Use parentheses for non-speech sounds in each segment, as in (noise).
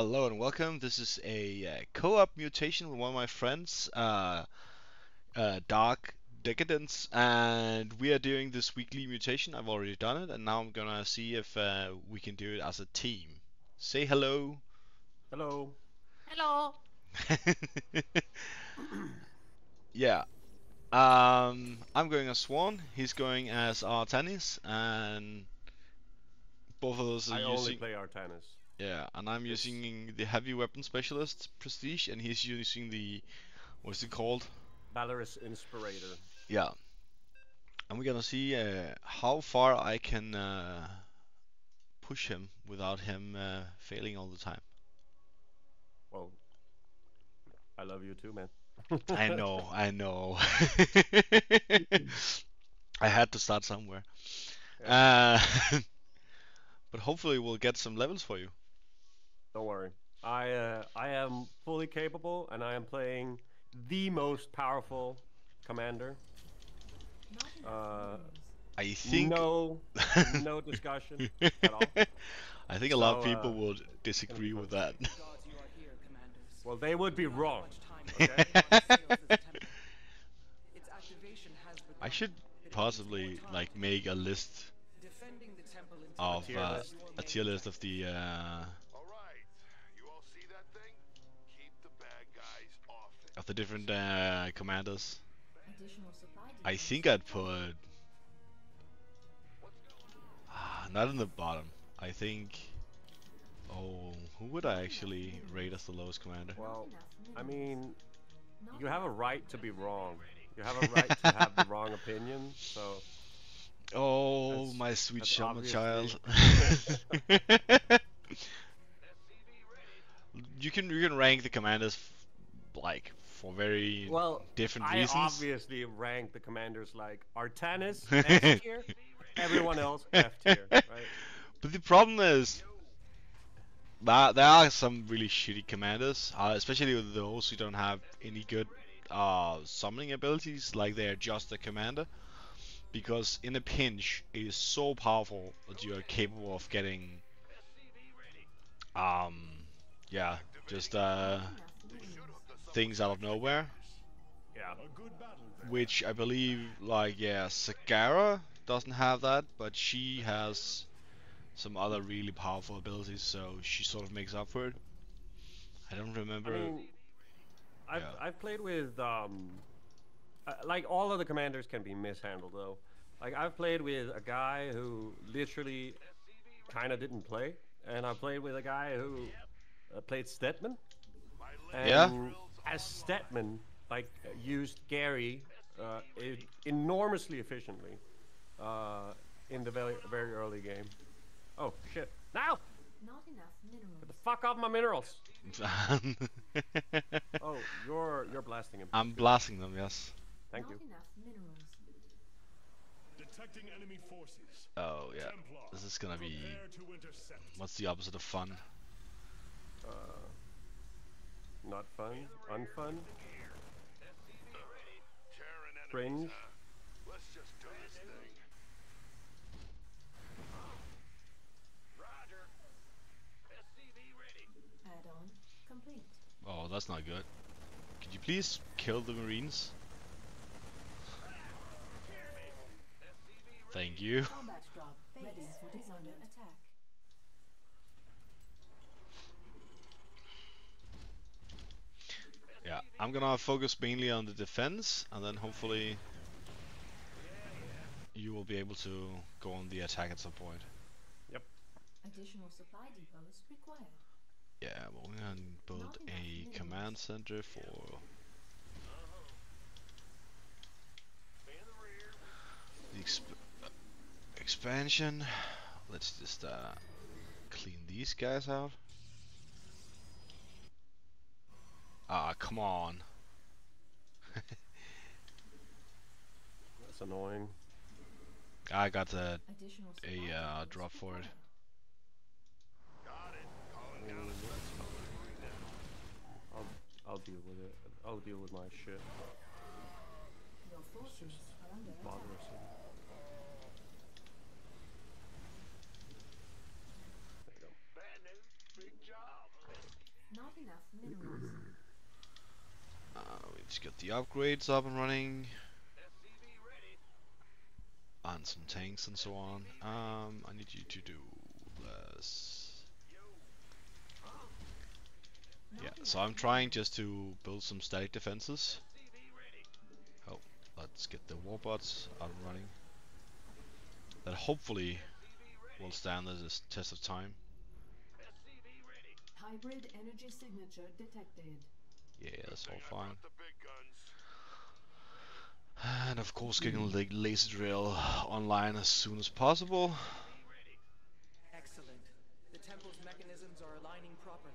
Hello and welcome. This is a uh, co-op mutation with one of my friends, uh, uh, Dark Decadence, and we are doing this weekly mutation. I've already done it, and now I'm gonna see if uh, we can do it as a team. Say hello. Hello. Hello. (laughs) yeah. Um, I'm going as Swann. He's going as Artanis, and both of us are I using. only play Artanis. Yeah, and I'm Yes. using the heavy weapon specialist prestige, and he's using the what's it called? Valorous Inspirator. Yeah. And we're gonna see uh, how far I can uh, push him without him uh, failing all the time. Well, I love you too, man. I know, (laughs) I know. (laughs) I had to start somewhere. Uh, (laughs) but hopefully we'll get some levels for you. Don't worry. I uh, I am fully capable, and I am playing the most powerful commander. Uh, I think. no, (laughs) no discussion at all. I think a lot of people uh, would disagree with that. Well, they would be wrong. Okay. Okay. (laughs) I should possibly like make a list of uh, a tier list of the of the different uh, commanders. I think I'd put ah, not in the bottom. I think. Oh, who would I actually rate as the lowest commander? Well, I mean, you have a right to be wrong. You have a (laughs) right to have the wrong opinion. So Oh, That's- my sweet that's shaman child. (laughs) (laughs) you can you can rank the commanders f- like for very well, different I reasons. obviously rank the commanders like Artanis (laughs) F tier, everyone else F tier, (laughs) right? But the problem is that there are some really shitty commanders, uh, especially with those who don't have any good uh, summoning abilities, like they're just a commander. Because in a pinch, it is so powerful that you are capable of getting, um, yeah, just uh, things out of nowhere. Yeah. Which I believe, like, yeah, Zagara doesn't have that, but she has some other really powerful abilities, so she sort of makes up for it. I don't I remember. mean, I've Yeah. I've played with um, uh, like all of the commanders can be mishandled though. Like I've played with a guy who literally kind of didn't play, and I played with a guy who uh, played Stetmann. And Yeah. As Stetmann, like uh, used Gary uh, enormously efficiently uh, in the very very early game. Oh shit! Now Not enough minerals. get the fuck off my minerals. (laughs) Oh, you're you're blasting him. I'm blasting them, yes. Thank Not you. enough minerals. Detecting enemy forces. Oh, yeah. Templar, This is gonna be. to. What's the opposite of fun? Uh, not fun, unfun, Terran Fringe. Let's just do this thing. Roger. SCV ready. Add-on complete. Oh, that's not good. Could you please kill the marines? Thank you. Combat drop. Ready for is under attack. Yeah, I'm gonna focus mainly on the defense, and then hopefully you will be able to go on the attack at some point. Yep. Additional supply depots required. Yeah, well, we're gonna build a command center for the exp uh, expansion. Let's just uh, clean these guys out. Ah, come on. That's annoying. I got a, a uh, drop for it. Got it. Calling down a threat that's zone right now. I'll I'll deal with it. I'll deal with my shit. Your forces are. Bothersome. There you go. Bad news. Big job. enough minerals. Just got the upgrades up and running. And some tanks and so on. Um, I need you to do this. Yeah, so I'm trying just to build some static defenses. Oh, let's get the warbots up and running. That hopefully will stand the test of time. Hybrid energy signature detected. Yeah, that's all fine. brought the big guns. And of course getting the laser drill online as soon as possible. Excellent. The temple's mechanisms are aligning properly.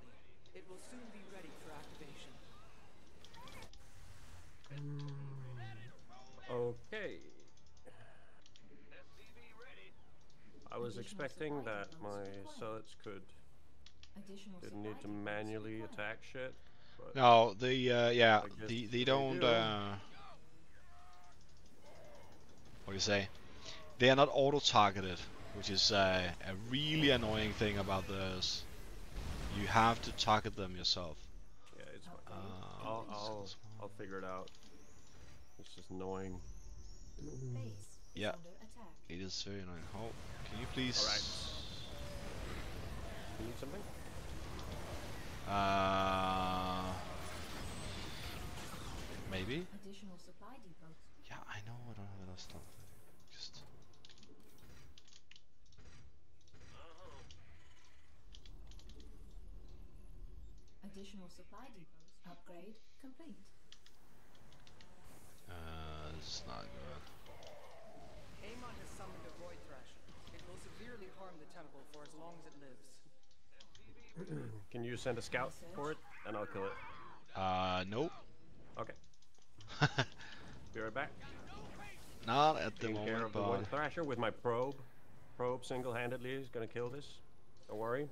It will soon be ready for activation. Okay. I was expecting that my suds could didn't need to manually attack shit. But No, the uh, yeah, the they they don't. do. Uh, what do you say? They are not auto-targeted, which is uh, a really annoying thing about this. You have to target them yourself. yeah, it's. Uh, I'll I'll I'll figure it out. It's just annoying. Yeah. It is very annoying. Oh, can you please? You need something? Uh, maybe. Additional supply depots. Yeah, I know. I don't have enough stuff. Just. Additional supply depots. Upgrade complete. Uh, it's not good. Amon has summoned a void thrasher. It will severely harm the temple for as long as it lives. (clears throat) Can you send a scout for it, and I'll kill it? Uh, nope. Okay. Be right back. Not at the Taking care moment, of the but thrasher with my probe. Probe single-handedly is gonna kill this. Don't worry.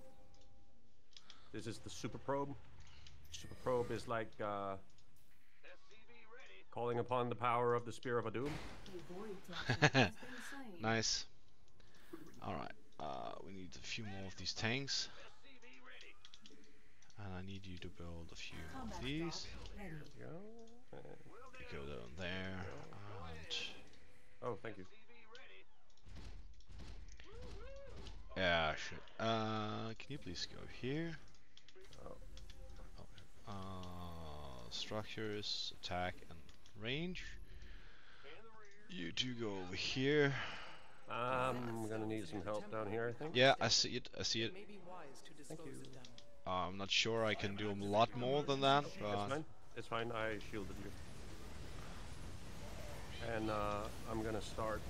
This is the super probe. Super probe is like uh, calling upon the power of the spear of Adun. A void thrasher has (laughs) been slain. nice. All right. Uh, we need a few more of these tanks. And I need you to build a few more Combat of these. There you go. And- You go down there. And oh, thank you. yeah, shit. Uh, can you please go here? Oh. Uh, structures, attack, and range. You two go over here. I'm gonna need some help down here, I think. Yeah, I see it. I see it. It may be wise to dispose you. Uh, I'm not sure I can do a lot more than that, It's but fine. It's fine. I shielded you. And uh, I'm gonna start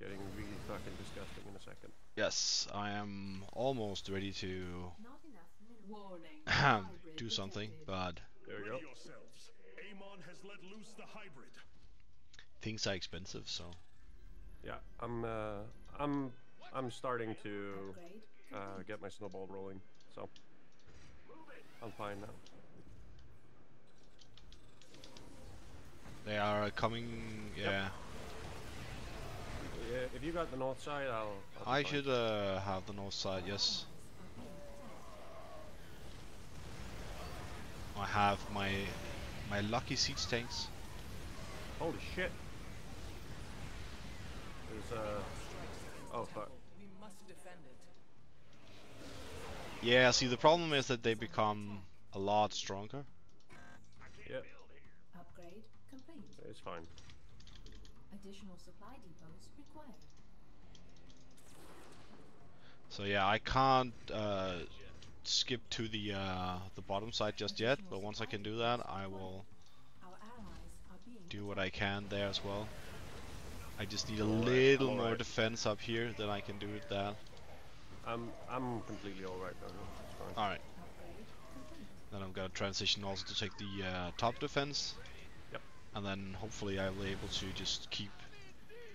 getting really fucking disgusting in a second. yes, I am almost ready to Not enough minerals. Warning. hybrid do something, but There we go. Amon has let loose the hybrid. things are expensive, so Yeah, I'm uh, I'm I'm starting to uh, get my snowball rolling. So I'm fine now. they are coming. Yeah, Yeah, if you got the north side, I'll. I'll I fine. should uh, have the north side. Yes, I have my my lucky siege tanks. Holy shit! There's uh. Oh fuck. We must defend it. Yeah, see the problem is that they become a lot stronger. Yeah, Upgrade complete. it's fine. Additional supply depots required. So yeah, I can't uh, skip to the uh, the bottom side just yet. But once I can do that, I will Our allies are being do what I can there as well. I just need a little more defense up here, then I can do it that. I'm I'm completely all right now. It's. Alright, then I'm gonna transition also to take the uh, top defense. Yep. And then hopefully I'll be able to just keep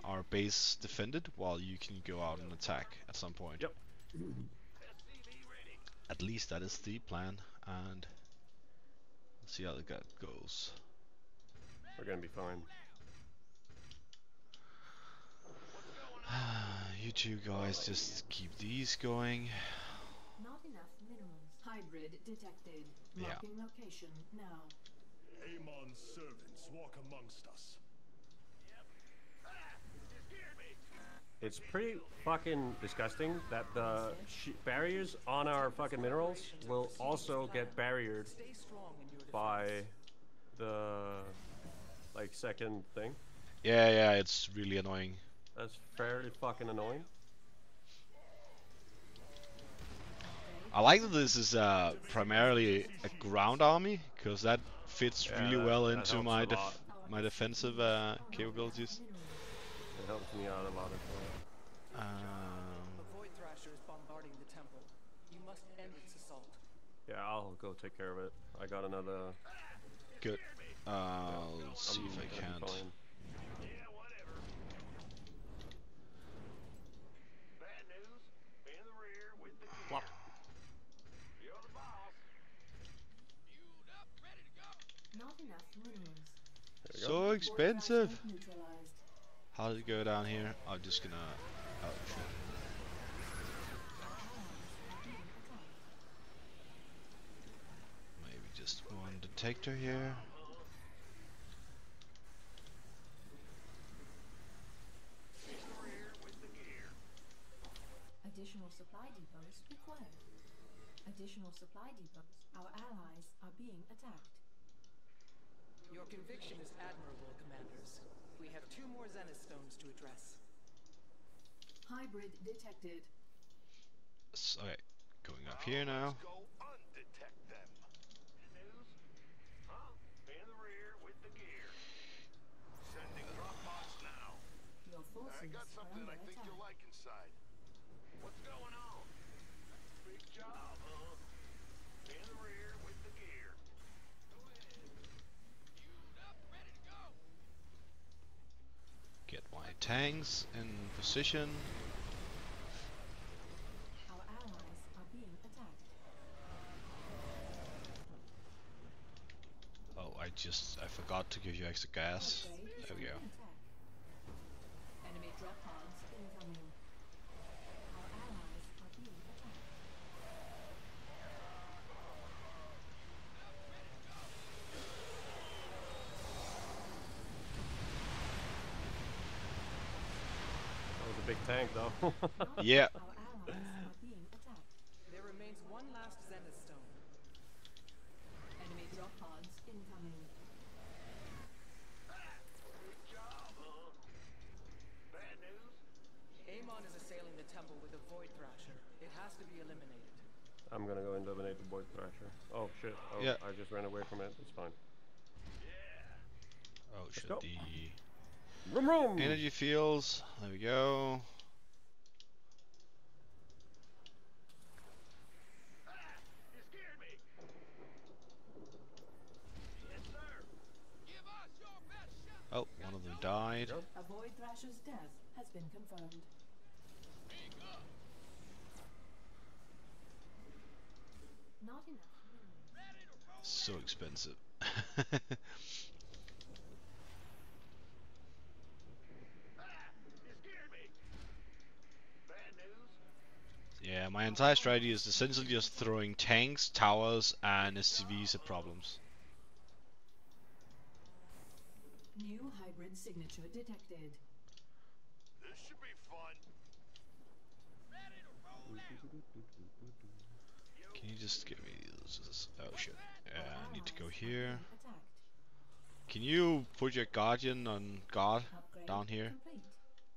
our base defended while you can go out and attack at some point. Yep. At least that is the plan, and see how that goes. We're gonna be fine. (sighs) (sighs) (sighs) you two guys just keep these going. Not enough minerals. Hybrid detected. Yeah. Location now. Amon's servants walk amongst us. It's pretty fucking disgusting that the sh- barriers on our fucking minerals will also get barriered Stay strong in your defense. by the like second thing. Yeah, yeah, it's really annoying. That's fairly fucking annoying. I like that this is uh, primarily a ground army, because that fits Yeah, really that- well that into my def lot. my defensive uh, capabilities. It helps me out a lot as well. Um, The Void Thrasher is bombarding the temple. You must end its assault. Yeah, I'll go take care of it. I got another. good. Uh, let's see if I can't. fine. Yeah, whatever. Bad news. In the rear with the gear. Flop. You're the boss. Not enough minerals. There we go. So Void expensive. How does it go down here? I'm just gonna. Oh shit. Maybe just one detector here. Additional supply depots required. Additional supply depots. Our allies are being attacked. Your conviction is admirable, commanders. We have two more Zenith stones to address. Hybrid detected. S- Okay, going up here now. Go undetect them. News? Huh? In the rear with the gear. Sending drop now. Your I got something I think you'll like inside. What's going on? Big job, huh? In the rear with the gear. Get my tanks in position. Our allies are being attacked. Oh, I just I forgot to give you extra gas. There we go. attack. Enemy drop pods incoming. Our allies are being attacked. That was a big tank, though. Not (laughs) Yeah. Our allies are being attacked. There remains one last Zenith stone. Enemy drop pods incoming. Big job, huh? Bad news? Amon is assailing the temple with a Void Thrasher. It has to be eliminated. I'm gonna go and eliminate the Void Thrasher. Oh shit. Oh, Yeah. I just ran away from it. It's fine. Oh shit, go. the Room, room. energy fields. There we go. You scared me. Yes, sir. Give us your best shot. Oh, one of them died. Go. A Thrasher's death has been confirmed. Not enough. So expensive. You scared me. Bad news? yeah, my entire strategy is essentially just throwing tanks, towers, and SCVs at problems. New hybrid signature detected. This should be fun. Can you just give me this? this- Oh shit. Yeah, I need to go here. Can you put your guardian on guard down here?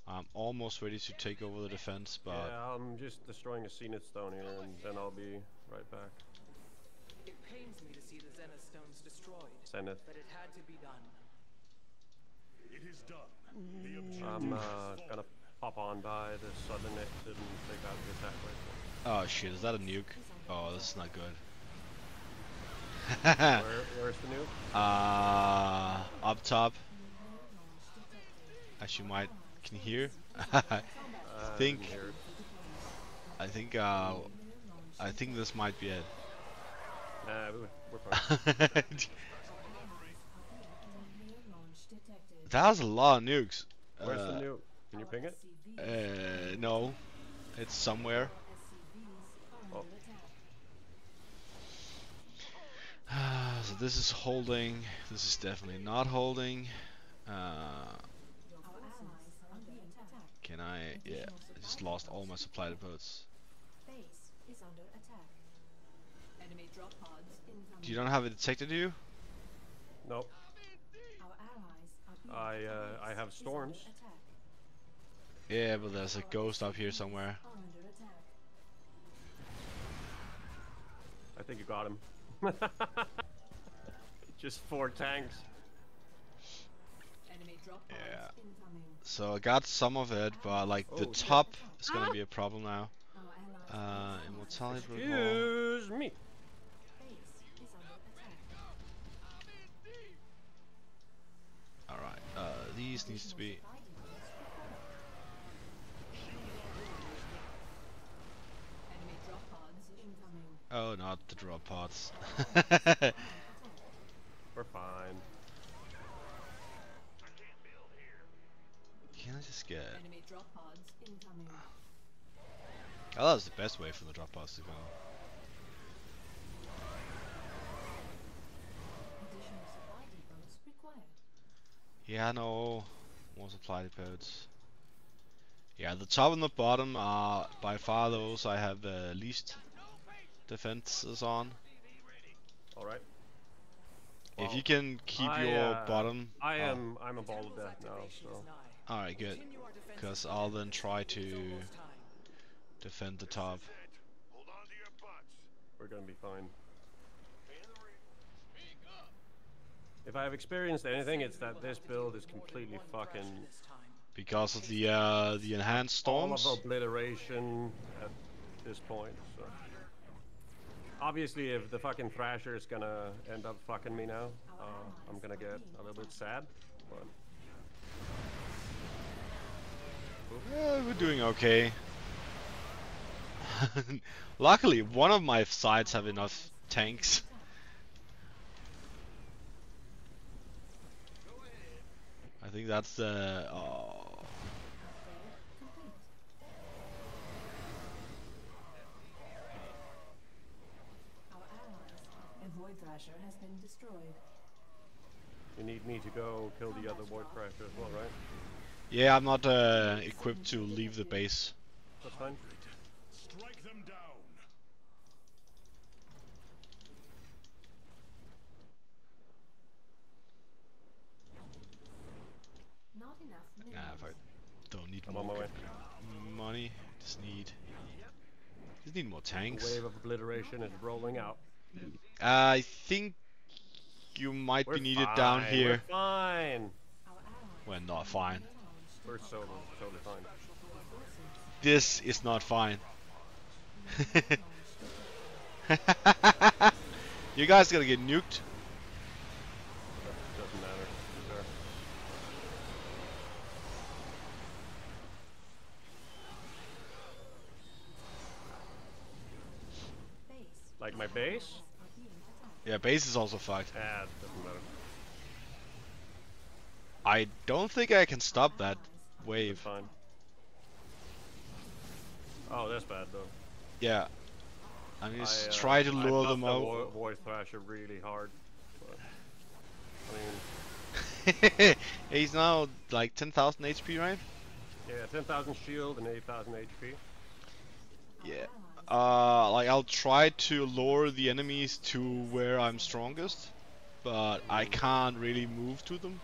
I'm almost ready to take over the defense, but Yeah, I'm just destroying a Zenith stone here, and then I'll be right back. It pains me to see the Zenith stones destroyed, Zenith. but it had to be done. It is done. The objective I'm uh, gonna pop on by the southern exit and take out the attack rifle. oh shit, is that a nuke? Oh, this is not good. Where, (laughs) where's the nuke? uh, up top, Nuclear launch detected. as you might can hear. (laughs) Uh, Think- didn't hear it. I think uh, I think this might be it. Nah, we- we're (laughs) fine. Nuclear has a lot of nukes. Where's the Uh, nuke? Can you ping it? Uh, no, it's somewhere. Oh. (sighs) so this is holding. This is definitely not holding. Uh, Our allies are under attack. can I? Yeah, I just lost all my supply depots. Base is under attack. Enemy drop pods incoming. You don't have it detected, do you? Nope. Our allies are being I, uh. I have storms. Yeah, but there's a ghost up here somewhere. Are under attack. I think you got him. (laughs) Just four tanks. Enemy drop pods Yeah. So I got some of it, but like the Oh, shit. top is gonna be a problem now. Uh, immortality. Excuse me. base is under attack. All right. These needs to be. Supply depots required. Enemy drop pods incoming. Oh, not the drop pods. (laughs) We're fine. Can I just get? Enemy drop pods incoming. Oh, that was the best way for the drop pods to go. Additional supply depots required. Yeah, no. More supply depots. Yeah, the top and the bottom are by far those I have uh, least defenses on. Alright. if Well, you can keep I, your uh, bottom. I uh, am I'm a ball of death now, so Alright, good. Because I'll then try to defend the top. Hold on to your butts. we're gonna be fine. Be in the rear. If I have experienced anything, it's that this build is completely fucking Because of the uh, the enhanced storms. all of obliteration at this point. So. Obviously, if the fucking Thrasher is gonna end up fucking me now, uh, I'm gonna get a little bit sad. But Yeah, we're doing okay. (laughs) Luckily, one of my sides have enough tanks. I think that's the. Oh. Complete. Our allies. A void thrasher has been destroyed. you need me to go kill the other Void Thrasher as well, right? Yeah, I'm not uh, equipped to leave the base. That's fine. Strike them down. Not enough Nah, minerals. if I don't need I'm on more my way. money, just need. Just need more The tanks. wave of obliteration is rolling out. I think you might We're be needed down here. We're fine. Our allies. Well, not fine. We're so totally fine. This is not fine. (laughs) you guys gonna get nuked. Doesn't matter. Sure. Base. Like my base? Are being attacked. Yeah, base is also fucked. Ah. I don't think I can stop that wave. fine. Oh, that's bad though. Yeah. I mean, just I, uh, try to lure them the out. Vo- Void Thrasher really hard. But, I mean, (laughs) He's now like 10,000 HP, right? yeah, 10,000 shield and 8,000 HP. Yeah. Uh, like I'll try to lure the enemies to where I'm strongest, but I can't really move to them.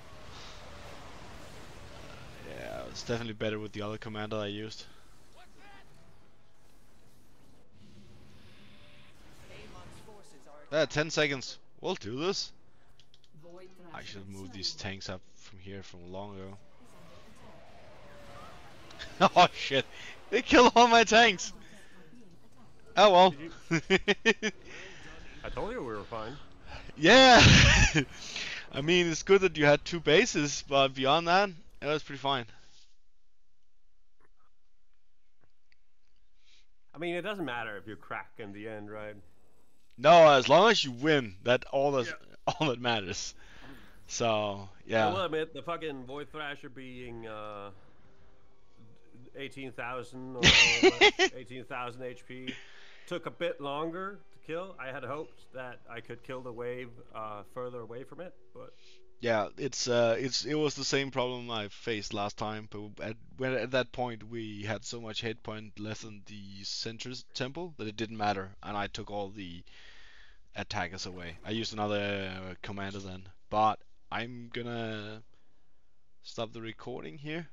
Yeah, it's definitely better with the other commander I used. Amon's forces are Uh, 10 seconds. We'll do this. I should move these tanks up from here from long ago. Is under attack. oh shit! They killed all my tanks. Are being attacked. Oh well. (laughs) I told you we were fine. yeah. (laughs) I mean, it's good that you had two bases, but beyond that, it was pretty fine. I mean, it doesn't matter if you crack in the end, right? No, as long as you win, that all that (laughs) all that matters. So yeah. I yeah, will admit, the fucking Void Thrasher being uh, 18,000 or 18,000 HP. Took a bit longer to kill. I had hoped that I could kill the wave uh, further away from it, but Yeah, it's uh, it's it was the same problem I faced last time, but at when at that point we had so much hit point less than the center's temple that it didn't matter, and I took all the attackers away. I used another uh, commander then, but I'm gonna stop the recording here